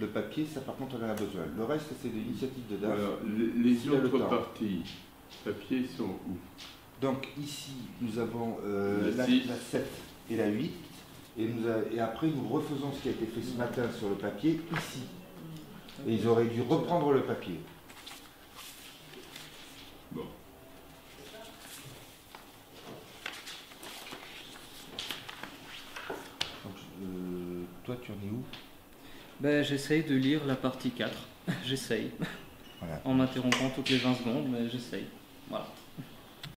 Le papier, ça par contre, on en a besoin. Le reste, c'est de l'initiative de DAF. Alors, les, le autres parties, papier sont où Donc ici, nous avons euh, La la, six. la 7 et la 8. Et, nous a- et après, nous refaisons ce qui a été fait ce matin sur le papier ici. Et ils auraient dû reprendre le papier. Bon. Donc, euh, toi, tu en es où? Ben, j'essaye de lire la partie 4. j'essaye. Voilà. En m'interrompant toutes les 20 secondes, mais j'essaye. Voilà.